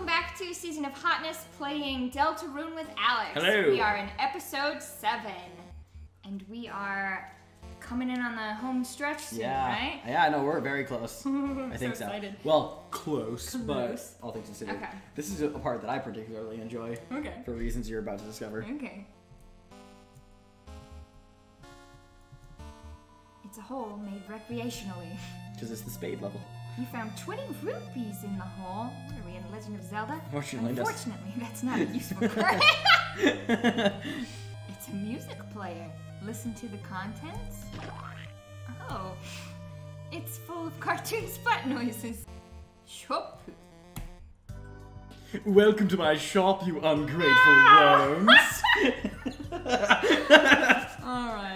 welcome back to Season of Hotness playing Deltarune with Alex. Hello. We are in episode 7. And we are coming in on the home stretch soon, Yeah. right? Yeah, no, we're very close. I think so. excited. Well, close, Close. but all things considered. Okay. This is a part that I particularly enjoy Okay. for reasons you're about to discover. Okay. It's a hole made recreationally. Because it's the spade level. You found 20 rupees in the hole. What are we Legend of Zelda? Fortunately, Unfortunately, that's not a useful it's a music player. Listen to the contents? Oh. It's full of cartoon spot noises. Shop. Welcome to my shop, you ungrateful Ah! worms. Alright.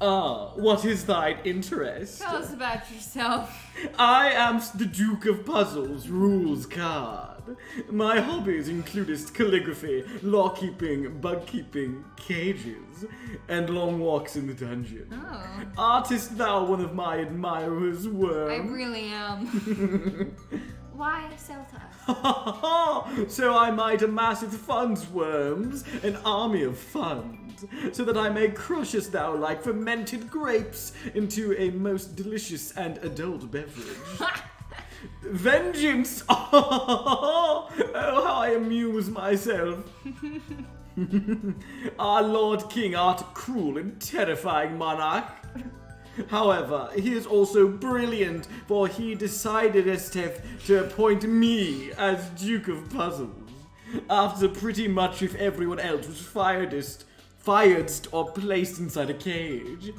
Ah, what is thine interest? Tell us about yourself. I am the Duke of Puzzles, Rouxls Kaard. My hobbies includest calligraphy, law keeping, bug keeping, cages, and long walks in the dungeon. Oh. Artist thou one of my admirers, I really am. Why sell to us? so I might amasseth funds, worms, an army of funds, so that I may crush us thou like fermented grapes into a most delicious and adult beverage. Vengeance! Oh, how I amuse myself. Our Lord King art cruel and terrifying monarch. However, he is also brilliant, for he decided as Esteth to appoint me as Duke of Puzzles. After pretty much if everyone else was firedest, firedst or placed inside a cage.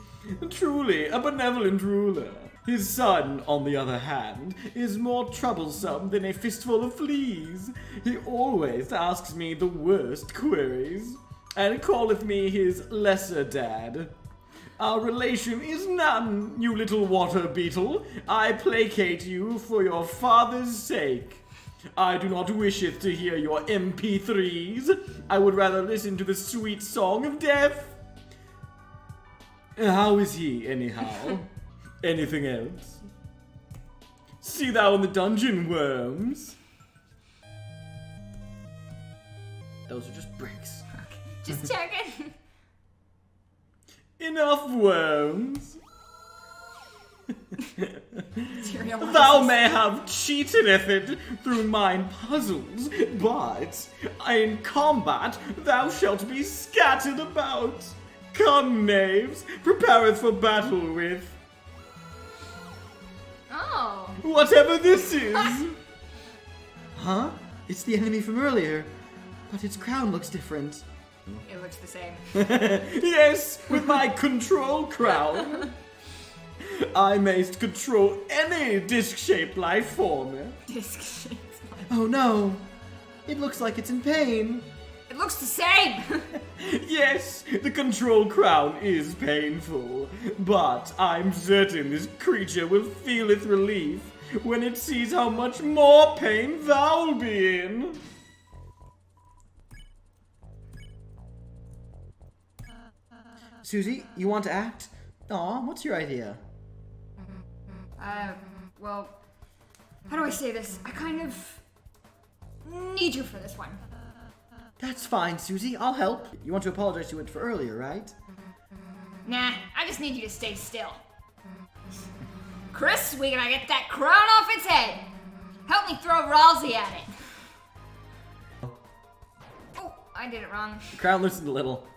Truly a benevolent ruler. His son, on the other hand, is more troublesome than a fistful of fleas. He always asks me the worst queries, and calleth me his lesser dad. Our relation is none, you little water beetle. I placate you for your father's sake. I do not wisheth to hear your MP3s. I would rather listen to the sweet song of death. How is he, anyhow? Anything else? See thou in the dungeon, worms. Those are just bricks. Just checking. Enough worms. Thou may have cheated it through mine puzzles, but in combat thou shalt be scattered about. Come, knaves, prepareth for battle with Oh. whatever this is. Ah. huh? It's the enemy from earlier, but its crown looks different. It looks the same. yes, with my control crown. I may control any disc-shaped life form. Disc shaped. Oh no! It looks like it's in pain. It looks the same. Yes, the control crown is painful, but I'm certain this creature will feel its relief when it sees how much more pain thou'll be in. Susie, you want to act? Aw, what's your idea? uh, well, how do I say this? I kind of need you for this one. That's fine, Susie, I'll help. You want to apologize to it for earlier, right? Nah, I just need you to stay still. Kris, we gotta get that crown off its head. Help me throw Ralsei at it. Oh, I did it wrong. The crown loosened a little.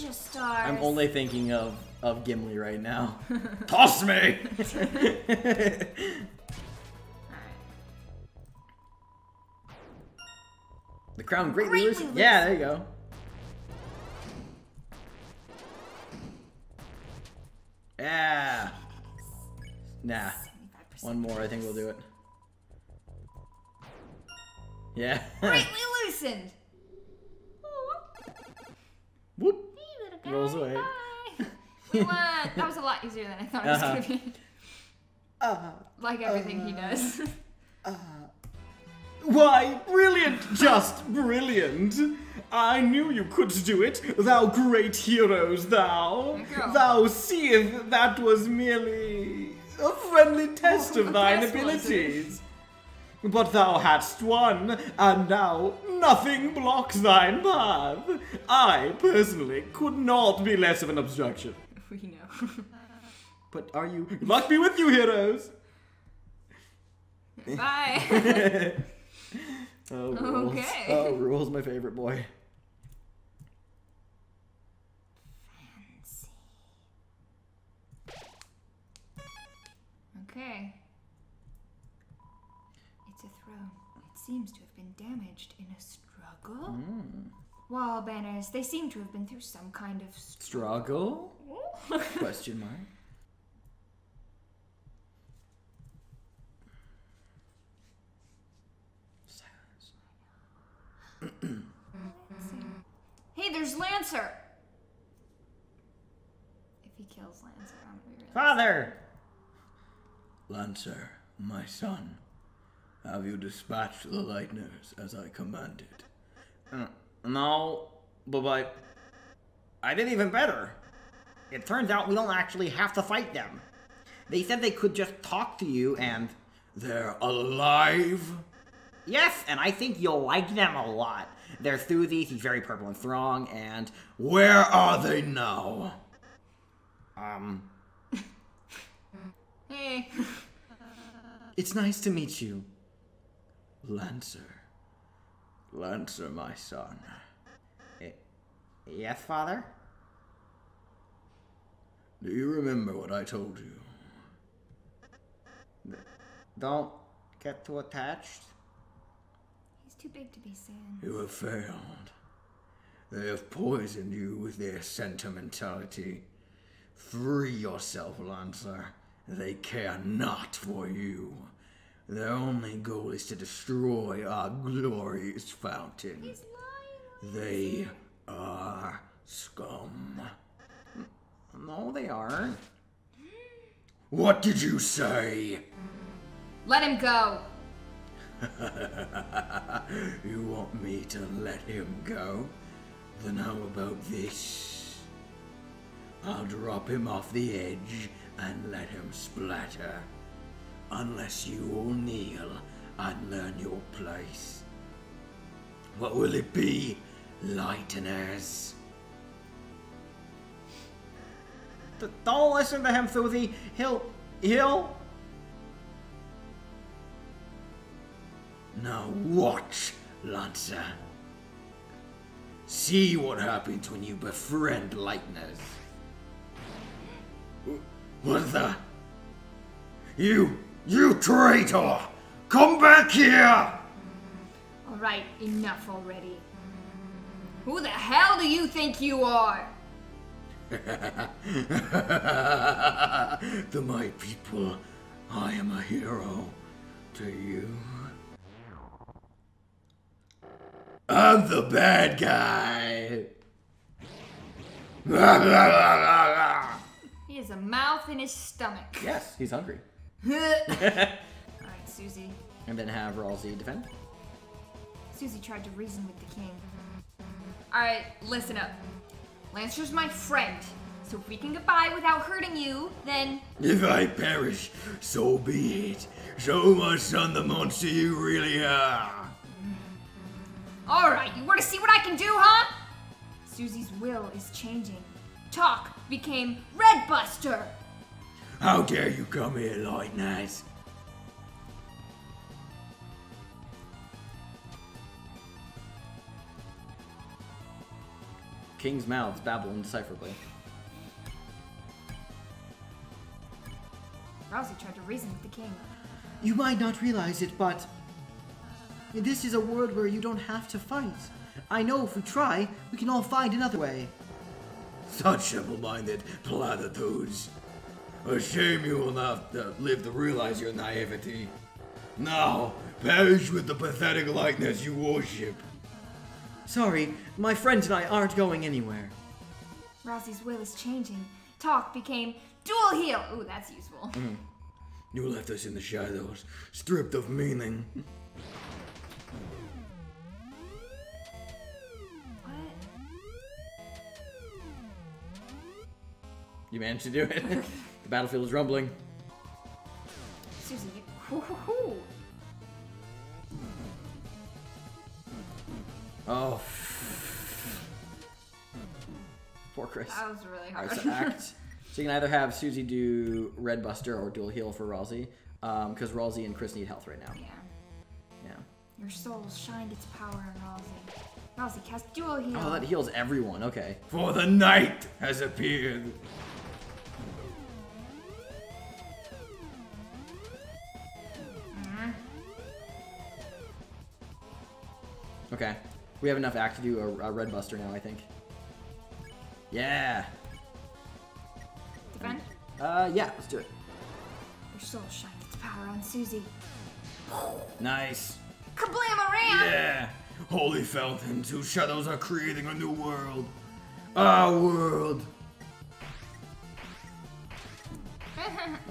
Ninja stars. I'm only thinking of of Gimli right now. Toss me! The crown greatly, Greatly loosened. Yeah, there you go. Yeah. Nah. One more, I think we'll do it. Yeah. Greatly loosened. Rolls away. bye. We won. That was a lot easier than I thought it was Uh-huh. gonna be. Uh, Like everything he does. why, brilliant! Just brilliant! I knew you could do it, thou great heroes, thou! Go. Thou seeth that was merely a friendly test Oh, of thine test was it? abilities. But thou hadst won, and now nothing blocks thine path. I, personally, could not be less of an obstruction. We know. But are you? Luck be with you, heroes! Bye. Oh, Rouxls. Okay. Oh, Rouxls, my favorite boy. okay. It's a throne. It seems to have been damaged in a struggle. Hmm. Wall banners. They seem to have been through some kind of Struggle? struggle. Question mark. Silence. hey, there's Lancer. If he kills Lancer, I'm gonna be really Father! Lancer, my son, have you dispatched the Lightners as I commanded? Uh, no, but, but I did even better. It turns out we don't actually have to fight them. They said they could just talk to you and. They're alive? Yes, and I think you'll like them a lot. They're Thuthys, he's very purple and strong, and. Where are they now? Um. Hey. It's nice to meet you. Lancer. Lancer, my son. eh, Yes, Father? Do you remember what I told you? Don't get too attached. He's too big to be Saiyan. You have failed. They have poisoned you with their sentimentality. Free yourself, Lancer. They care not for you. Their only goal is to destroy our glorious fountain. He's lying. They are scum. Mm, no, they aren't. What did you say? Let him go. You want me to let him go? Then how about this? I'll drop him off the edge and let him splatter. Unless you all kneel and learn your place. What will it be, lighteners? Don't listen to him, Thuthi. He'll. He'll. Now watch, Lancer. See what happens when you befriend Lightners. What the? You, you traitor! Come back here! Alright, enough already. Who the hell do you think you are? to my people, I am a hero. To you, I'm the bad guy. He has a mouth in his stomach. Yes, he's hungry. Alright, Susie. And then have Ralsei defend. Susie tried to reason with the king. Alright, listen up. Lancer's my friend, so if we can get by without hurting you, then If I perish, so be it. Show my son the monster you really are. Alright, you wanna see what I can do, huh? Susie's will is changing. Talk became Red Buster. How dare you come here, Lightners? King's mouths babble indecipherably. Ralsei tried to reason with the king. You might not realize it, but this is a world where you don't have to fight. I know if we try, we can all find another way. Such simple-minded platitudes. A shame you will not uh, live to realize your naivety. Now, perish with the pathetic likeness you worship. Sorry, my friend and I aren't going anywhere. Ralsei's will is changing. Talk became Dual Heal. Ooh, that's useful. You left us in the shadows, stripped of meaning. What? You managed to do it. The battlefield is rumbling. Susan, you... Oh. Poor Kris. That was really hard. All right, so act. so you can either have Susie do Red Buster or Dual Heal for Ralsei, because um, Ralsei and Kris need health right now. Yeah. Yeah. Your soul shined its power on Ralsei. Ralsei cast Dual Heal. Oh, that heals everyone. Okay. For the night has appeared. Okay. We have enough act to do a, a Red Buster now, I think. Yeah. Defend. Uh, yeah. Let's do it. Your soul shines its power on Susie. Nice. Kablamaram! Yeah, holy fountains whose shadows are creating a new world. Our world.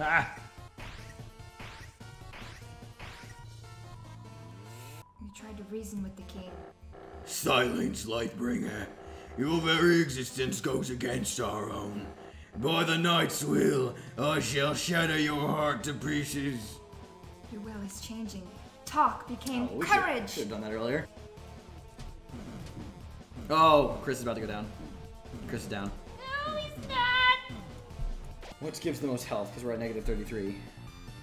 Ah. Tried to reason with the king. Silence, Lightbringer. Your very existence goes against our own. By the night's will, I shall shatter your heart to pieces. Your will is changing. Talk became Oh, we should- courage. Should have done that earlier. Oh, Kris is about to go down. Kris is down. No, he's not. Which gives the most health because we're at negative 33.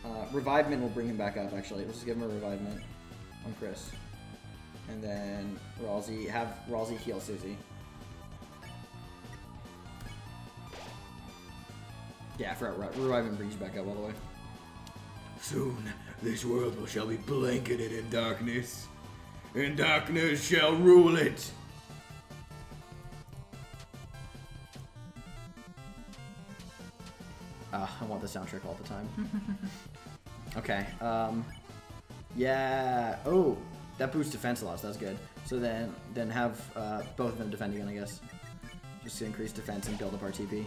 Uh, revivemint will bring him back up, actually. Let's just give him a revivemint on Kris. And then Ralsei, have Ralsei heal Susie. Yeah, for re- revivemint brings you back up all the way. Soon, this world will shall be blanketed in darkness, and darkness shall rule it. Uh, I want the soundtrack all the time. okay. Um, yeah. Oh, that boosts defense a lot. So that's good. So then, then have uh, both of them defend again, I guess, just to increase defense and build up our TP.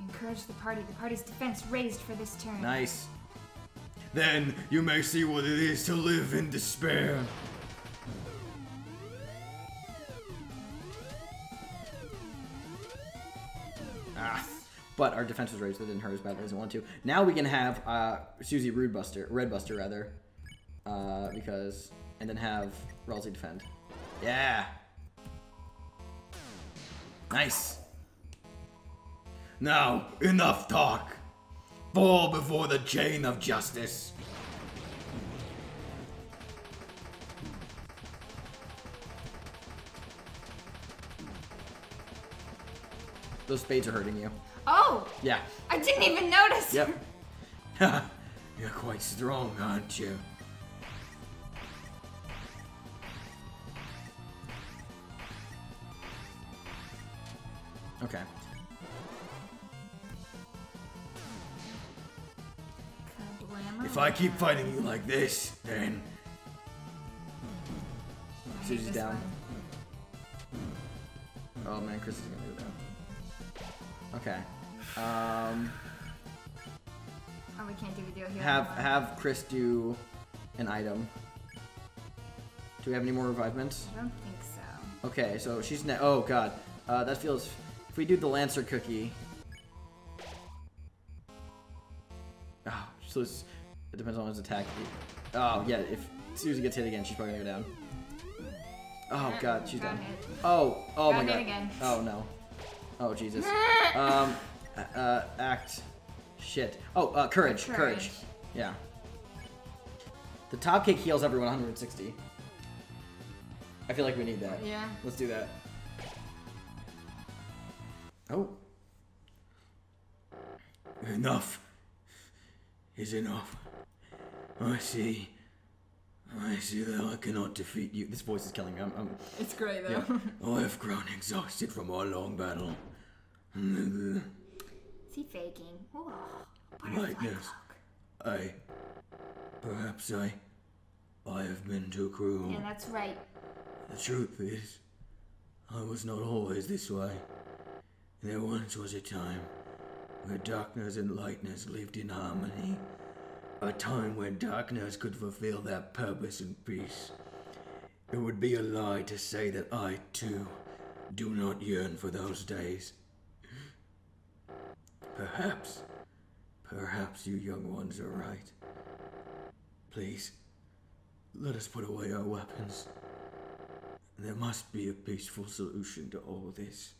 Encourage the party. The party's defense raised for this turn. Nice. Then you may see what it is to live in despair. Ah. But our defense was raised, so it didn't hurt as badly as it wanted to. Now we can have uh, Susie Red Buster rather, uh, because, and then have Ralsei defend. Yeah. Nice. Now, enough talk. Fall before the chain of justice. Those spades are hurting you. Oh, Yeah. I didn't even notice. Yep. You're quite strong, aren't you? Okay. If I keep fighting you like this, then I hate Susie's down. Oh man, Kris is gonna go down. Okay. Um, Oh, we can't do the deal here. have have Kris do an item. Do we have any more revivemints? I don't think so. Okay, so she's ne- Oh god, uh, that feels. If we do the Lancer cookie. Oh, so it depends on his attack. Oh yeah, if Susie gets hit again, she's probably gonna go down. Oh god, she's down. Oh, oh my god. again. Oh no. Oh Jesus. um, uh, act. Shit. Oh, uh, courage, courage. Courage. Yeah. The top cake heals everyone 160. I feel like we need that. Yeah. Let's do that. Oh. enough is enough. I see. I see that I cannot defeat you. This voice is killing me. I'm, I'm, It's great though. Yeah. I have grown exhausted from our long battle. Is he faking? Ooh, butterfly Lightness. I. Perhaps I. I have been too cruel. Yeah, that's right. The truth is, I was not always this way. There once was a time where darkness and lightness lived in harmony. A time when darkness could fulfill their purpose in peace. It would be a lie to say that I, too, do not yearn for those days. Perhaps, perhaps you young ones are right. Please, let us put away our weapons There must be a peaceful solution to all this.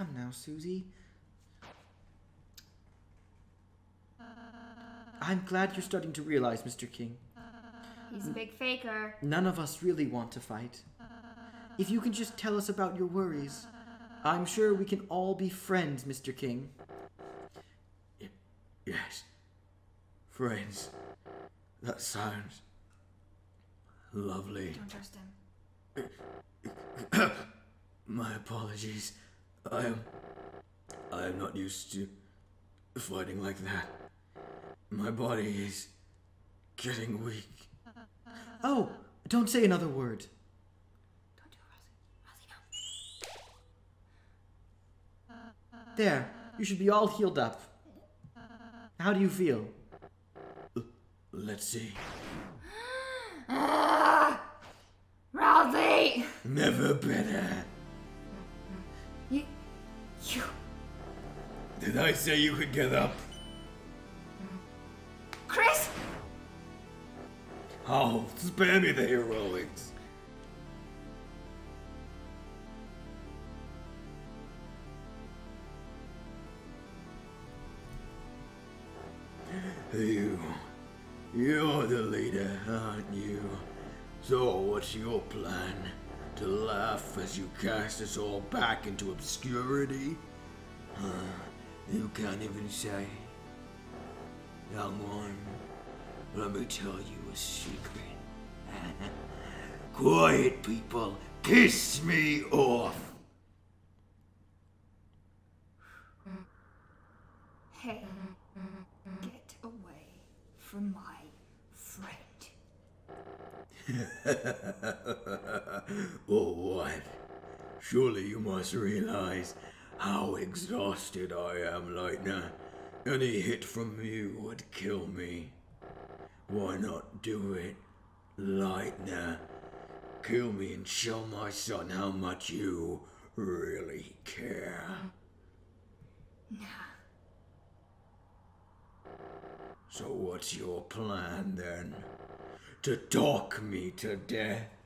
Come now, Susie. I'm glad you're starting to realize, Mr. King. He's a big faker. None of us really want to fight. If you can just tell us about your worries, I'm sure we can all be friends, Mr. King. Yes. Friends. That sounds lovely. Don't trust him. My apologies. I am. I am not used to fighting like that. My body is getting weak. Oh, don't say another word. Don't do it, Rosie. Rosie, no. There, you should be all healed up. How do you feel? Let's see. Rosie! Never better. Did I say you could get up? Kris! Oh, spare me the heroics. You. You're the leader, aren't you? So, what's your plan? To laugh as you cast us all back into obscurity? Huh, you can't even say. Young one, let me tell you a secret. Quiet people, piss me off. Hey. Get away from my friend. or what? Surely you must realize how exhausted I am, Lightner. Any hit from you would kill me. Why not do it, Lightner? Kill me and show my son how much you really care. So what's your plan then? To talk me to death?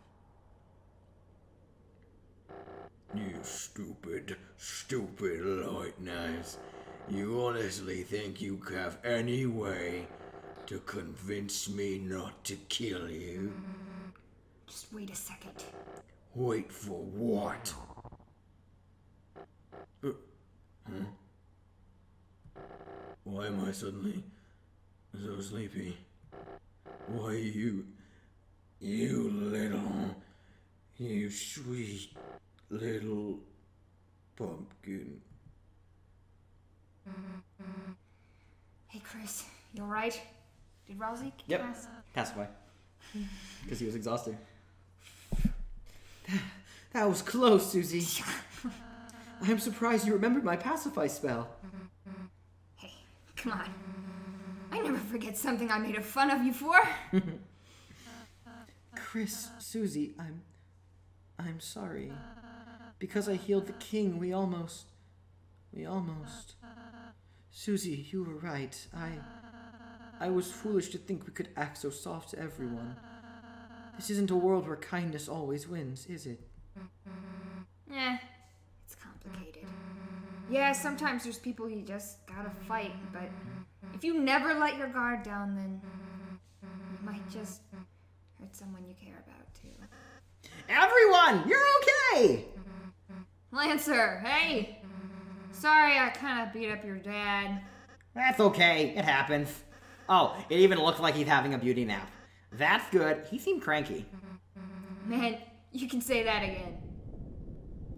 You stupid, stupid lightners. You honestly think you have any way to convince me not to kill you? Just wait a second. Wait for what? Uh, huh? Why am I suddenly so sleepy? Why you, you little, you sweet little pumpkin. Hey, Kris. You alright? Did Rosie Yep. cast? Pass away. Because he was exhausted. That was close, Susie. I'm surprised you remembered my pacify spell. Hey, come on. I never forget something I made a fun of you for. Kris, Susie, I'm. I'm sorry. Because I healed the king, we almost. We almost. Susie, you were right. I. I was foolish to think we could act so soft to everyone. This isn't a world where kindness always wins, is it? Eh, it's complicated. Yeah, sometimes there's people you just gotta fight, but if you never let your guard down, then you might just hurt someone you care about too. Everyone, you're okay! Lancer, hey! Sorry I kinda beat up your dad. That's okay, it happens. Oh, it even looks like he's having a beauty nap. That's good. He seemed cranky. Man, you can say that again.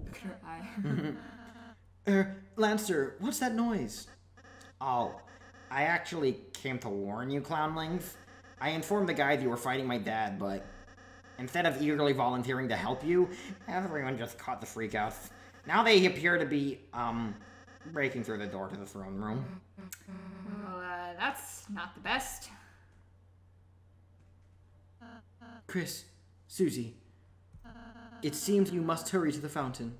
Look at her eye. Er, Lancer, what's that noise? Oh, I actually came to warn you, clownlings. I informed the guys you were fighting my dad, but instead of eagerly volunteering to help you, everyone just caught the freakouts. Now they appear to be, um, breaking through the door to the throne room. well, uh, that's not the best. Kris, Susie, it seems you must hurry to the fountain.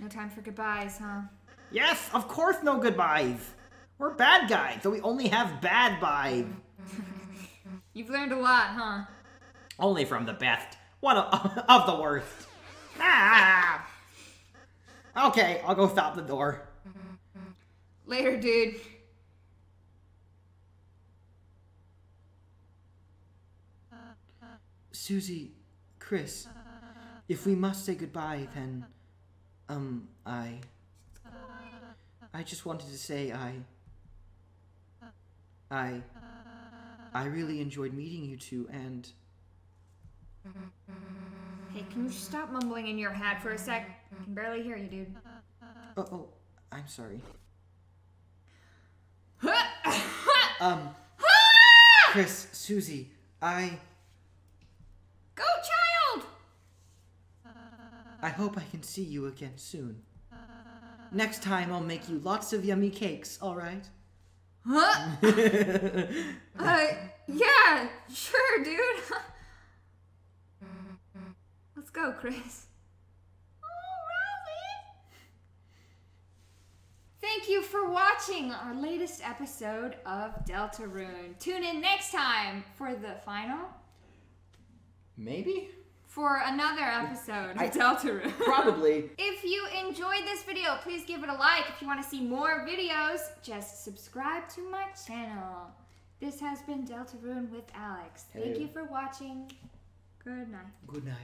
No time for goodbyes, huh? Yes, of course, no goodbyes. We're bad guys, so we only have bad vibes. You've learned a lot, huh? Only from the best. One of, of the worst. Ah! Okay, I'll go stop the door. Later, dude. Susie, Kris, if we must say goodbye, then, um, I. I just wanted to say I. I. I really enjoyed meeting you two, and. Hey, can you stop mumbling in your hat for a sec? I can barely hear you, dude. Oh, oh I'm sorry. Um, Kris, Susie, I. Go, child! I hope I can see you again soon. Next time, I'll make you lots of yummy cakes, alright? Huh? uh, yeah, sure, dude. Let's go, Kris. Thank you for watching our latest episode of Deltarune. Tune in next time for the final, Maybe? for another episode of I- Deltarune. Probably. If you enjoyed this video, please give it a like. If you want to see more videos, just subscribe to my channel. This has been Deltarune with Alex. Thank Hello. you for watching. Good night. Good night.